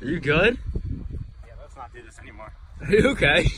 Are you good? Yeah, let's not do this anymore. Okay?